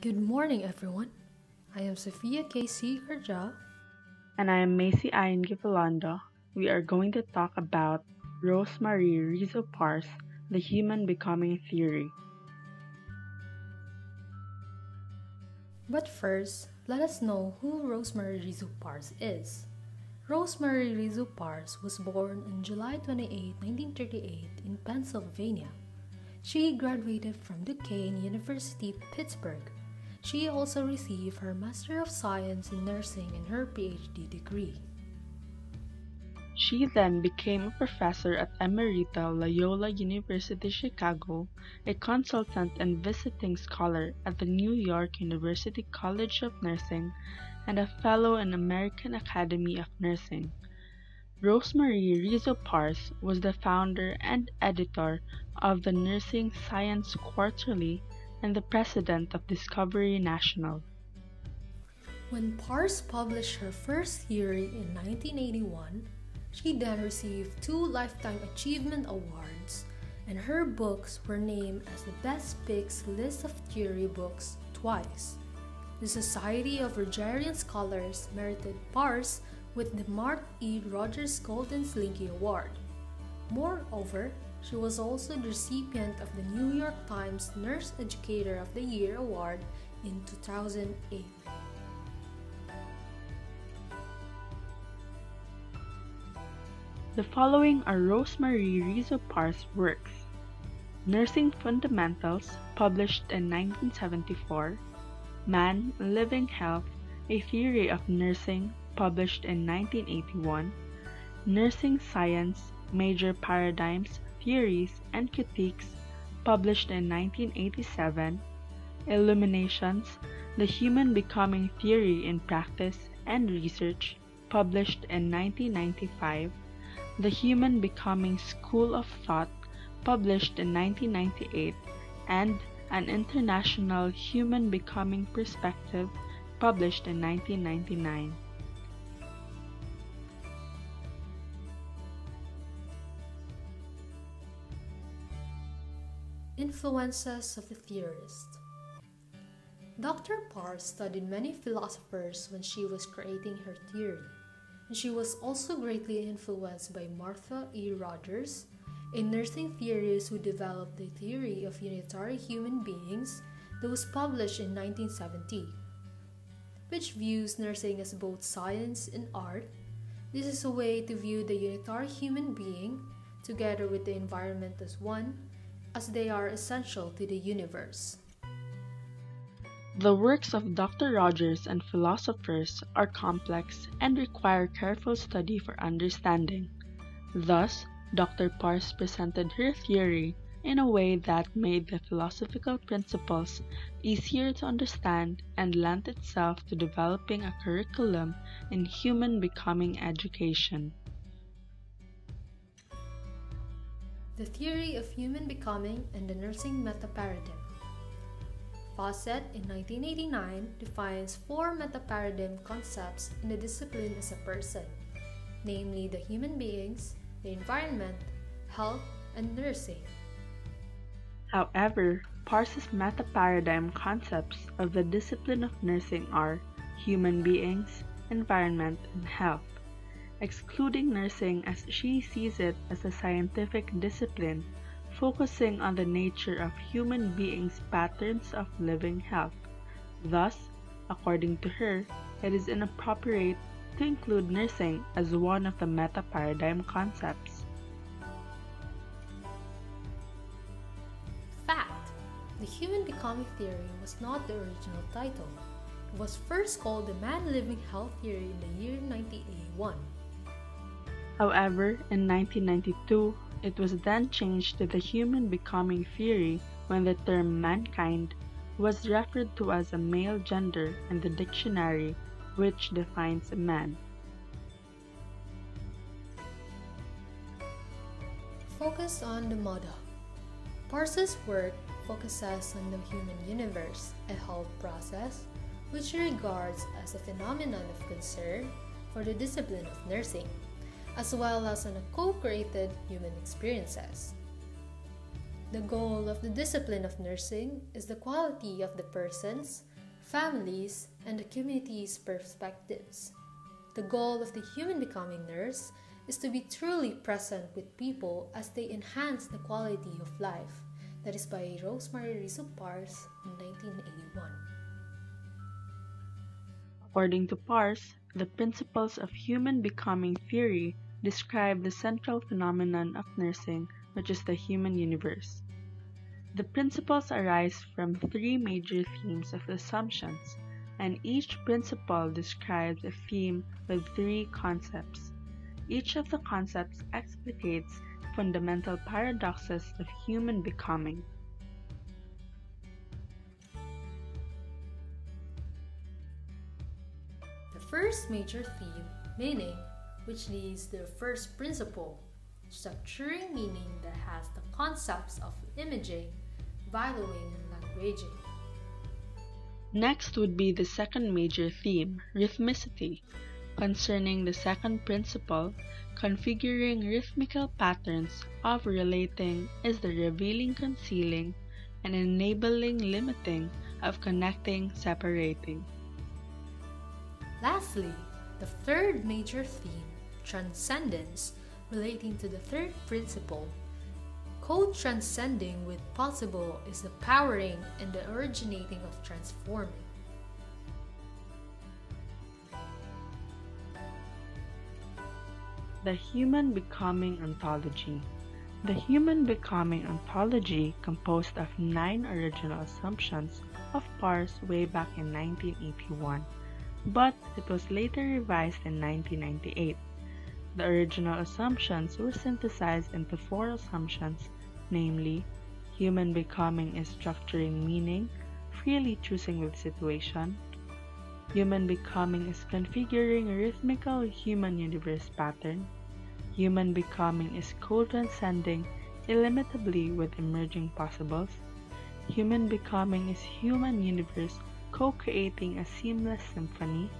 Good morning, everyone. I am Sophia K.C. Garja. And I am Macy Gipolando. We are going to talk about Rosemarie Rizzo Parse The Human Becoming Theory. But first, let us know who Rosemarie Rizzo Parse is. Rosemarie Rizzo Parse was born on July 28, 1938 in Pennsylvania. She graduated from Duquesne University, Pittsburgh. She also received her Master of Science in Nursing and her PhD degree. She then became a professor at Emerita Loyola University Chicago, a consultant and visiting scholar at the New York University College of Nursing, and a fellow in American Academy of Nursing. Rosemarie Rizzo Parse was the founder and editor of the Nursing Science Quarterly and the president of Discovery National. When Parse published her first theory in 1981, she then received two Lifetime Achievement Awards, and her books were named as the Best Picks list of theory books twice. The Society of Rogerian Scholars merited Parse with the Martha E. Rogers Golden Slinky Award. Moreover, she was also the recipient of the New York Times Nurse Educator of the Year Award in 2008. The following are Rosemarie Rizzo Parse works. Nursing Fundamentals, published in 1974, Man, Living Health, A Theory of Nursing, published in 1981, Nursing Science, Major Paradigms, Theories, and Critiques, published in 1987, Illuminations, The Human Becoming Theory in Practice and Research, published in 1995, the Human Becoming School of Thought, published in 1998, and An International Human Becoming Perspective, published in 1999. Influences of the Theorist Dr. Parse studied many philosophers when she was creating her theory and she was also greatly influenced by Martha E. Rogers, a nursing theorist who developed the theory of unitary human beings that was published in 1970, which views nursing as both science and art. This is a way to view the unitary human being together with the environment as one, as they are essential to the universe. The works of Dr. Rogers and philosophers are complex and require careful study for understanding. Thus, Dr. Parse presented her theory in a way that made the philosophical principles easier to understand and lent itself to developing a curriculum in human becoming education. The Theory of Human Becoming and the Nursing Meta Paradigm Fawcett in 1989 defines four meta-paradigm concepts in the discipline as a person, namely the human beings, the environment, health, and nursing. However, Parse's meta-paradigm concepts of the discipline of nursing are human beings, environment, and health, excluding nursing as she sees it as a scientific discipline focusing on the nature of human beings' patterns of living health. Thus, according to her, it is inappropriate to include nursing as one of the meta paradigm concepts. Fact The Human Becoming Theory was not the original title. It was first called the Man Living Health Theory in the year 1981. However, in 1992, it was then changed to the human becoming theory when the term mankind was referred to as a male gender in the dictionary which defines a man. Focus on the model. Parse's work focuses on the human universe, a health process, which he regards as a phenomenon of concern for the discipline of nursing as well as on co-created human experiences. The goal of the discipline of nursing is the quality of the persons, families, and the community's perspectives. The goal of the human becoming nurse is to be truly present with people as they enhance the quality of life. That is by Rosemarie Rizzo Parse in 1981. According to Parse, the principles of human becoming theory describe the central phenomenon of nursing, which is the human universe. The principles arise from three major themes of assumptions, and each principle describes a theme with three concepts. Each of the concepts explicates fundamental paradoxes of human becoming. The first major theme, meaning, which leads the first principle, structuring meaning that has the concepts of imaging, valuing, and languaging. Next would be the second major theme, rhythmicity, concerning the second principle, configuring rhythmical patterns of relating is the revealing concealing and enabling limiting of connecting separating. Lastly, the third major theme, transcendence, relating to the third principle, co-transcending with possible is the powering and the originating of transforming. The Human Becoming Ontology The Human Becoming Ontology, composed of nine original assumptions of Parse way back in 1981, but it was later revised in 1998. The original assumptions were synthesized into four assumptions, namely, human becoming is structuring meaning, freely choosing with situation, human becoming is configuring a rhythmical human universe pattern, human becoming is co-transcending illimitably with emerging possibles, human becoming is human universe co-creating a seamless symphony.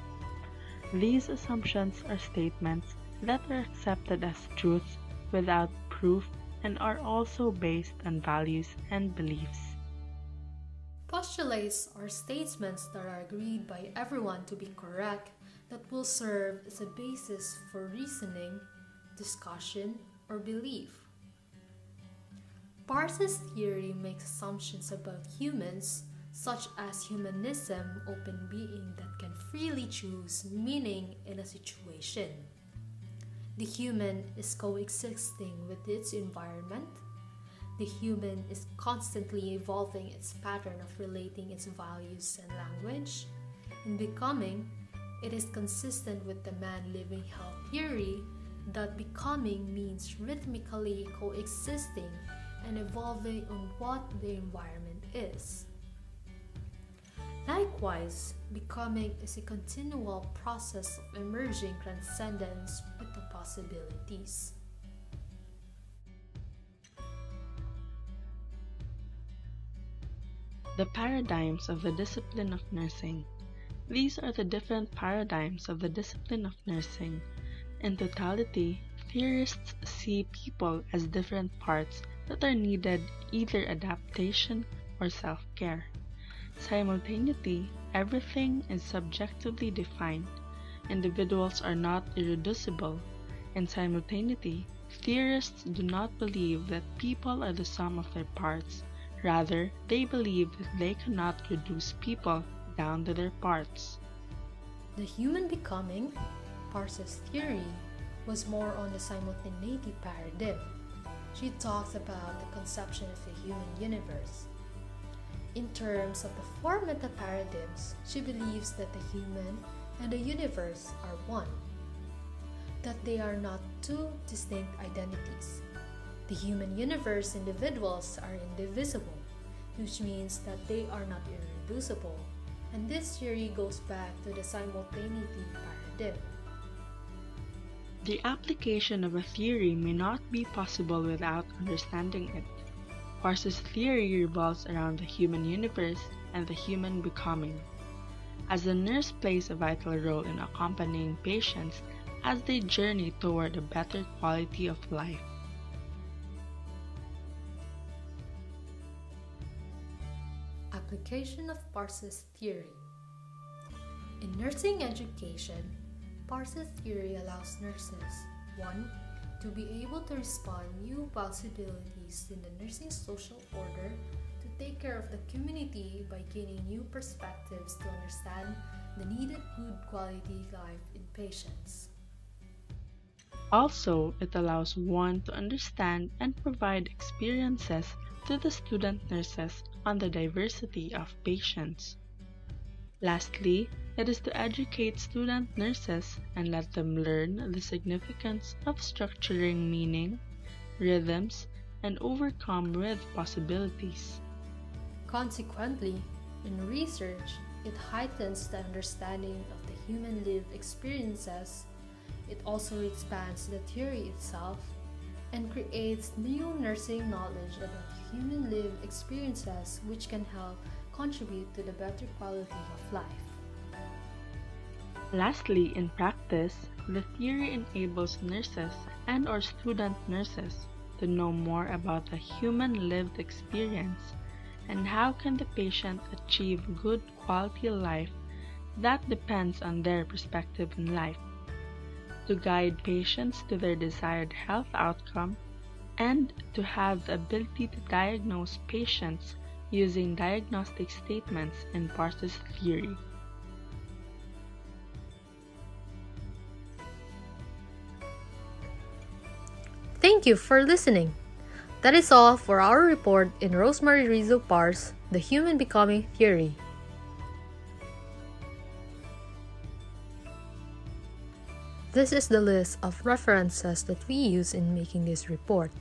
These assumptions are statements that are accepted as truths without proof and are also based on values and beliefs. Postulates are statements that are agreed by everyone to be correct that will serve as a basis for reasoning, discussion, or belief. Parse's theory makes assumptions about humans, such as humanism, open being that can freely choose meaning in a situation. The human is coexisting with its environment. The human is constantly evolving its pattern of relating its values and language. In becoming, it is consistent with the man living health theory that becoming means rhythmically coexisting and evolving on what the environment is. Likewise, becoming is a continual process of emerging transcendence with the possibilities. The paradigms of the discipline of nursing. These are the different paradigms of the discipline of nursing. In totality, theorists see people as different parts that are needed either adaptation or self care. Simultaneity, everything is subjectively defined. Individuals are not irreducible. In simultaneity, theorists do not believe that people are the sum of their parts. Rather, they believe that they cannot reduce people down to their parts. The human becoming, Parse's theory, was more on the simultaneity paradigm. She talks about the conception of a human universe. In terms of the four meta paradigms, she believes that the human and the universe are one, that they are not two distinct identities. The human universe individuals are indivisible, which means that they are not irreducible, and this theory goes back to the simultaneity paradigm. The application of a theory may not be possible without understanding it. Parse's theory revolves around the human universe and the human becoming. As the nurse plays a vital role in accompanying patients as they journey toward a better quality of life. application of Parse's theory. In nursing education, Parse's theory allows nurses 1. To be able to respond new possibilities in the nursing social order to take care of the community by gaining new perspectives to understand the needed good quality life in patients. Also, it allows one to understand and provide experiences to the student nurses on the diversity of patients. Lastly, it is to educate student nurses and let them learn the significance of structuring meaning, rhythms, and overcome with possibilities. Consequently, in research, it heightens the understanding of the human lived experiences it also expands the theory itself and creates new nursing knowledge about human lived experiences which can help contribute to the better quality of life. Lastly, in practice, the theory enables nurses and or student nurses to know more about the human lived experience and how can the patient achieve good quality life that depends on their perspective in life to guide patients to their desired health outcome, and to have the ability to diagnose patients using diagnostic statements in Parse's theory. Thank you for listening. That is all for our report in Rosemarie Rizzo Parse, The Human Becoming Theory. This is the list of references that we use in making this report.